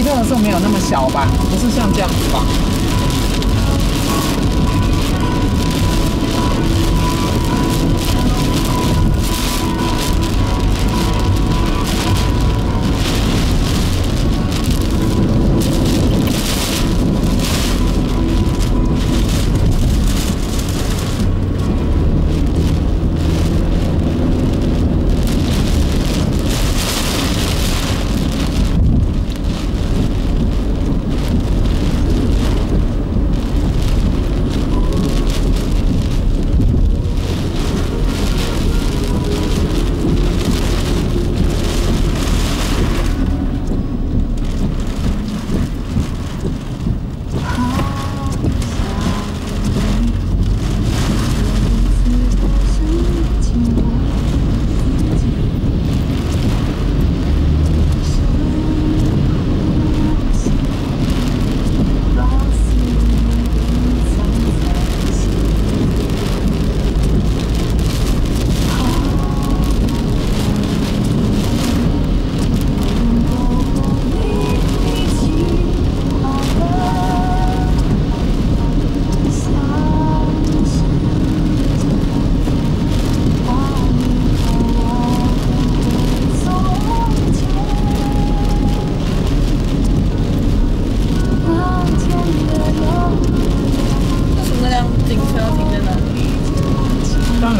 迪特的时候没有那么小吧？不是像这样子吧？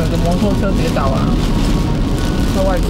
们的摩托车跌倒啊，在外侧。